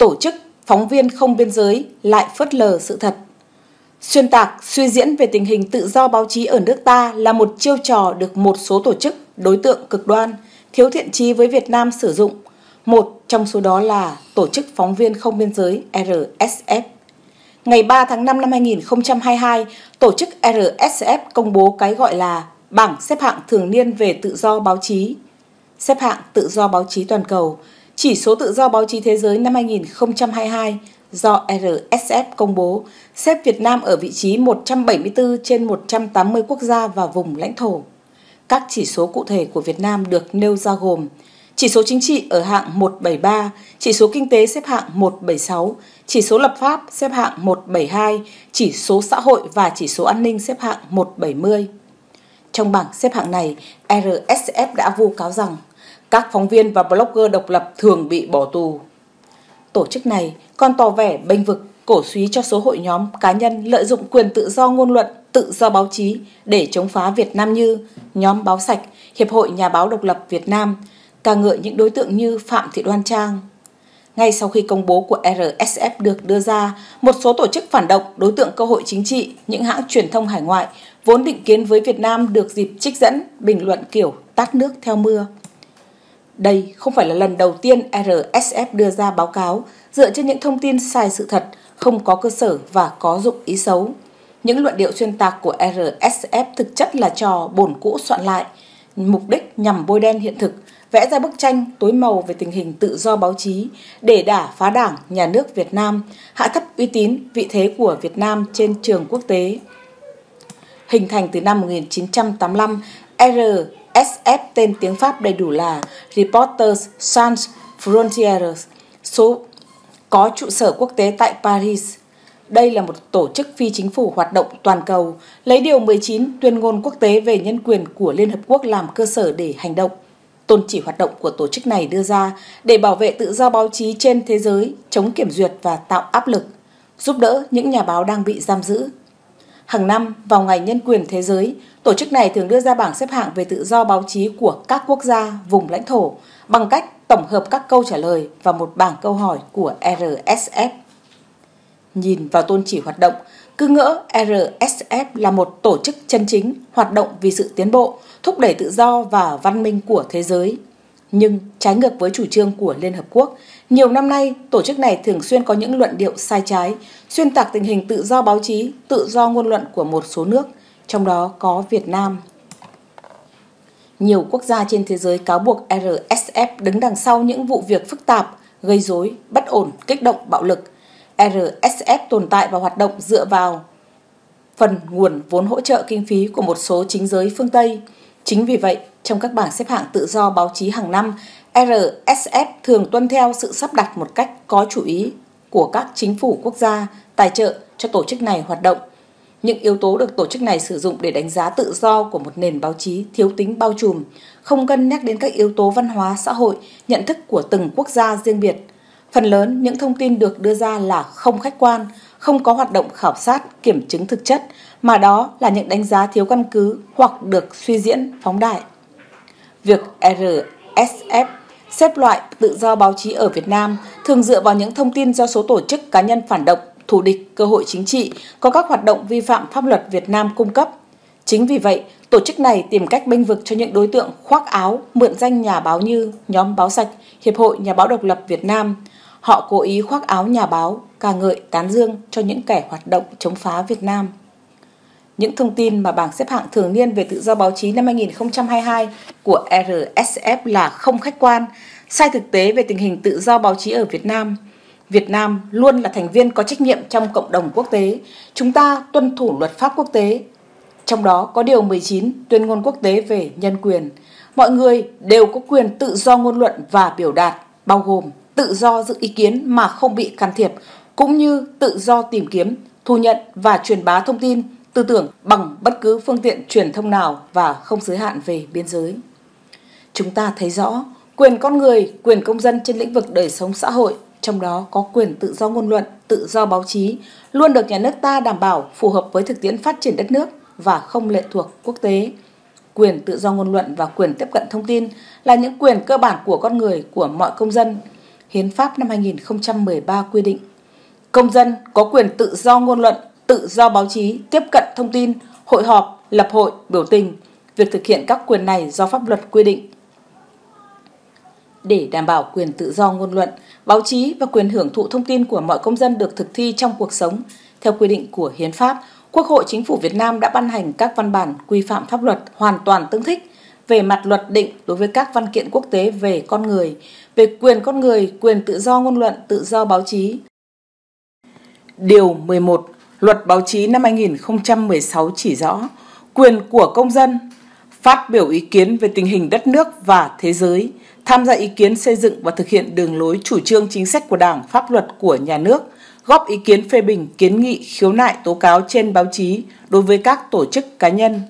tổ chức phóng viên không biên giới lại phớt lờ sự thật. Xuyên tạc, suy diễn về tình hình tự do báo chí ở nước ta là một chiêu trò được một số tổ chức, đối tượng cực đoan, thiếu thiện trí với Việt Nam sử dụng. Một trong số đó là Tổ chức Phóng viên Không Biên giới RSF. Ngày 3 tháng 5 năm 2022, tổ chức RSF công bố cái gọi là bảng xếp hạng thường niên về tự do báo chí. Xếp hạng tự do báo chí toàn cầu, chỉ số tự do báo chí thế giới năm 2022 do RSF công bố xếp Việt Nam ở vị trí 174 trên 180 quốc gia và vùng lãnh thổ. Các chỉ số cụ thể của Việt Nam được nêu ra gồm chỉ số chính trị ở hạng 173, chỉ số kinh tế xếp hạng 176, chỉ số lập pháp xếp hạng 172, chỉ số xã hội và chỉ số an ninh xếp hạng 170. Trong bảng xếp hạng này, RSF đã vu cáo rằng các phóng viên và blogger độc lập thường bị bỏ tù. Tổ chức này còn tỏ vẻ bênh vực cổ suý cho số hội nhóm cá nhân lợi dụng quyền tự do ngôn luận, tự do báo chí để chống phá Việt Nam như nhóm Báo Sạch, Hiệp hội Nhà báo độc lập Việt Nam, ca ngợi những đối tượng như Phạm Thị Đoan Trang. Ngay sau khi công bố của RSF được đưa ra, một số tổ chức phản động, đối tượng cơ hội chính trị, những hãng truyền thông hải ngoại vốn định kiến với Việt Nam được dịp trích dẫn, bình luận kiểu tát nước theo mưa. Đây không phải là lần đầu tiên RSF đưa ra báo cáo dựa trên những thông tin sai sự thật, không có cơ sở và có dụng ý xấu. Những luận điệu xuyên tạc của RSF thực chất là trò bổn cũ soạn lại, mục đích nhằm bôi đen hiện thực, vẽ ra bức tranh tối màu về tình hình tự do báo chí để đả phá đảng, nhà nước Việt Nam, hạ thấp uy tín, vị thế của Việt Nam trên trường quốc tế. Hình thành từ năm 1985, SF tên tiếng Pháp đầy đủ là Reporters Sans Frontières, số có trụ sở quốc tế tại Paris. Đây là một tổ chức phi chính phủ hoạt động toàn cầu, lấy Điều 19 tuyên ngôn quốc tế về nhân quyền của Liên Hợp Quốc làm cơ sở để hành động. Tôn chỉ hoạt động của tổ chức này đưa ra để bảo vệ tự do báo chí trên thế giới, chống kiểm duyệt và tạo áp lực, giúp đỡ những nhà báo đang bị giam giữ. Hàng năm, vào ngày nhân quyền thế giới, tổ chức này thường đưa ra bảng xếp hạng về tự do báo chí của các quốc gia, vùng lãnh thổ bằng cách tổng hợp các câu trả lời và một bảng câu hỏi của RSF. Nhìn vào tôn chỉ hoạt động, cứ ngỡ RSF là một tổ chức chân chính hoạt động vì sự tiến bộ, thúc đẩy tự do và văn minh của thế giới. Nhưng trái ngược với chủ trương của Liên Hợp Quốc, nhiều năm nay tổ chức này thường xuyên có những luận điệu sai trái, xuyên tạc tình hình tự do báo chí, tự do ngôn luận của một số nước, trong đó có Việt Nam. Nhiều quốc gia trên thế giới cáo buộc RSF đứng đằng sau những vụ việc phức tạp, gây rối, bất ổn, kích động bạo lực. RSF tồn tại và hoạt động dựa vào phần nguồn vốn hỗ trợ kinh phí của một số chính giới phương Tây. Chính vì vậy, trong các bảng xếp hạng tự do báo chí hàng năm, RSF thường tuân theo sự sắp đặt một cách có chủ ý của các chính phủ quốc gia tài trợ cho tổ chức này hoạt động những yếu tố được tổ chức này sử dụng để đánh giá tự do của một nền báo chí thiếu tính bao trùm, không cân nhắc đến các yếu tố văn hóa, xã hội, nhận thức của từng quốc gia riêng biệt. Phần lớn những thông tin được đưa ra là không khách quan, không có hoạt động khảo sát, kiểm chứng thực chất, mà đó là những đánh giá thiếu căn cứ hoặc được suy diễn phóng đại. Việc RSF xếp loại tự do báo chí ở Việt Nam thường dựa vào những thông tin do số tổ chức cá nhân phản động thù địch, cơ hội chính trị, có các hoạt động vi phạm pháp luật Việt Nam cung cấp. Chính vì vậy, tổ chức này tìm cách bênh vực cho những đối tượng khoác áo, mượn danh nhà báo như nhóm Báo Sạch, Hiệp hội Nhà báo độc lập Việt Nam. Họ cố ý khoác áo nhà báo, ca ngợi, tán dương cho những kẻ hoạt động chống phá Việt Nam. Những thông tin mà bảng xếp hạng thường niên về tự do báo chí năm 2022 của RSF là không khách quan, sai thực tế về tình hình tự do báo chí ở Việt Nam – Việt Nam luôn là thành viên có trách nhiệm trong cộng đồng quốc tế. Chúng ta tuân thủ luật pháp quốc tế. Trong đó có điều 19 tuyên ngôn quốc tế về nhân quyền. Mọi người đều có quyền tự do ngôn luận và biểu đạt, bao gồm tự do giữ ý kiến mà không bị can thiệp, cũng như tự do tìm kiếm, thu nhận và truyền bá thông tin, tư tưởng bằng bất cứ phương tiện truyền thông nào và không giới hạn về biên giới. Chúng ta thấy rõ quyền con người, quyền công dân trên lĩnh vực đời sống xã hội trong đó có quyền tự do ngôn luận, tự do báo chí, luôn được nhà nước ta đảm bảo phù hợp với thực tiễn phát triển đất nước và không lệ thuộc quốc tế. Quyền tự do ngôn luận và quyền tiếp cận thông tin là những quyền cơ bản của con người, của mọi công dân. Hiến pháp năm 2013 quy định công dân có quyền tự do ngôn luận, tự do báo chí, tiếp cận thông tin, hội họp, lập hội, biểu tình. Việc thực hiện các quyền này do pháp luật quy định. Để đảm bảo quyền tự do ngôn luận, báo chí và quyền hưởng thụ thông tin của mọi công dân được thực thi trong cuộc sống, theo quy định của Hiến pháp, Quốc hội Chính phủ Việt Nam đã ban hành các văn bản quy phạm pháp luật hoàn toàn tương thích về mặt luật định đối với các văn kiện quốc tế về con người, về quyền con người, quyền tự do ngôn luận, tự do báo chí. Điều 11 Luật báo chí năm 2016 chỉ rõ quyền của công dân phát biểu ý kiến về tình hình đất nước và thế giới, tham gia ý kiến xây dựng và thực hiện đường lối chủ trương chính sách của Đảng, pháp luật của nhà nước, góp ý kiến phê bình, kiến nghị, khiếu nại, tố cáo trên báo chí đối với các tổ chức cá nhân.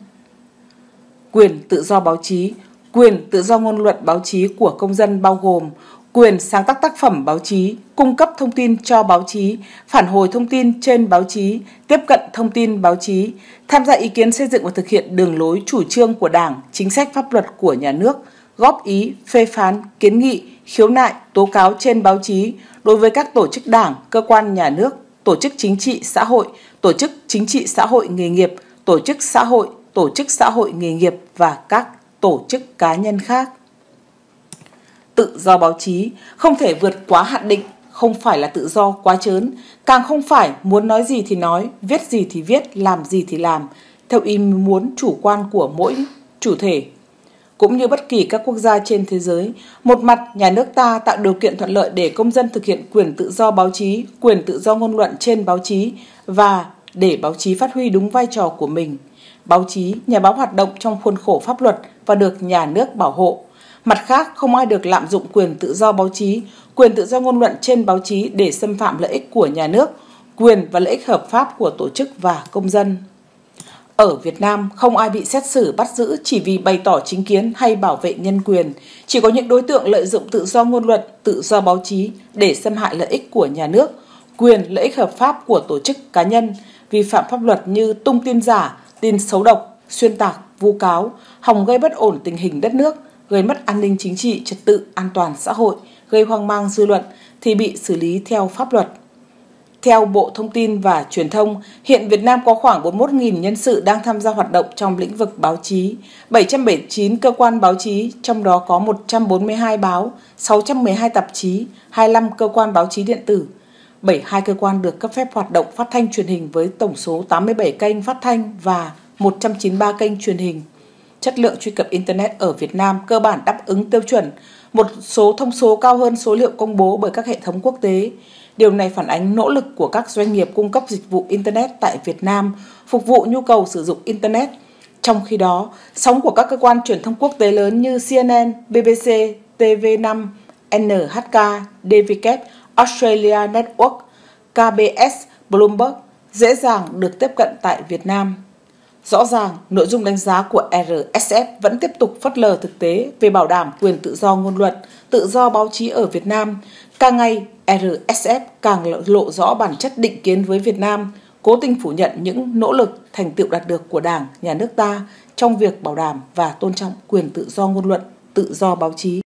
Quyền tự do báo chí, quyền tự do ngôn luận báo chí của công dân bao gồm quyền sáng tác tác phẩm báo chí, cung cấp thông tin cho báo chí, phản hồi thông tin trên báo chí, tiếp cận thông tin báo chí, tham gia ý kiến xây dựng và thực hiện đường lối chủ trương của Đảng, chính sách pháp luật của nhà nước, góp ý, phê phán, kiến nghị, khiếu nại, tố cáo trên báo chí đối với các tổ chức đảng, cơ quan nhà nước, tổ chức chính trị xã hội, tổ chức chính trị xã hội nghề nghiệp, tổ chức xã hội, tổ chức xã hội nghề nghiệp và các tổ chức cá nhân khác tự do báo chí không thể vượt quá hạn định, không phải là tự do quá chớn, càng không phải muốn nói gì thì nói, viết gì thì viết, làm gì thì làm, theo ý muốn chủ quan của mỗi chủ thể. Cũng như bất kỳ các quốc gia trên thế giới, một mặt nhà nước ta tạo điều kiện thuận lợi để công dân thực hiện quyền tự do báo chí, quyền tự do ngôn luận trên báo chí và để báo chí phát huy đúng vai trò của mình. Báo chí, nhà báo hoạt động trong khuôn khổ pháp luật và được nhà nước bảo hộ Mặt khác, không ai được lạm dụng quyền tự do báo chí, quyền tự do ngôn luận trên báo chí để xâm phạm lợi ích của nhà nước, quyền và lợi ích hợp pháp của tổ chức và công dân. Ở Việt Nam, không ai bị xét xử bắt giữ chỉ vì bày tỏ chính kiến hay bảo vệ nhân quyền. Chỉ có những đối tượng lợi dụng tự do ngôn luận, tự do báo chí để xâm hại lợi ích của nhà nước, quyền lợi ích hợp pháp của tổ chức cá nhân, vi phạm pháp luật như tung tin giả, tin xấu độc, xuyên tạc, vu cáo, hòng gây bất ổn tình hình đất nước – gây mất an ninh chính trị, trật tự, an toàn xã hội, gây hoang mang dư luận thì bị xử lý theo pháp luật. Theo Bộ Thông tin và Truyền thông, hiện Việt Nam có khoảng 41.000 nhân sự đang tham gia hoạt động trong lĩnh vực báo chí, 779 cơ quan báo chí, trong đó có 142 báo, 612 tạp chí, 25 cơ quan báo chí điện tử, 72 cơ quan được cấp phép hoạt động phát thanh truyền hình với tổng số 87 kênh phát thanh và 193 kênh truyền hình chất lượng truy cập Internet ở Việt Nam cơ bản đáp ứng tiêu chuẩn, một số thông số cao hơn số liệu công bố bởi các hệ thống quốc tế. Điều này phản ánh nỗ lực của các doanh nghiệp cung cấp dịch vụ Internet tại Việt Nam phục vụ nhu cầu sử dụng Internet. Trong khi đó, sóng của các cơ quan truyền thông quốc tế lớn như CNN, BBC, TV5, NHK, DVK, Australia Network, KBS, Bloomberg dễ dàng được tiếp cận tại Việt Nam. Rõ ràng, nội dung đánh giá của RSF vẫn tiếp tục phất lờ thực tế về bảo đảm quyền tự do ngôn luận, tự do báo chí ở Việt Nam. Càng ngày, RSF càng lộ rõ bản chất định kiến với Việt Nam, cố tình phủ nhận những nỗ lực thành tựu đạt được của Đảng, nhà nước ta trong việc bảo đảm và tôn trọng quyền tự do ngôn luận, tự do báo chí.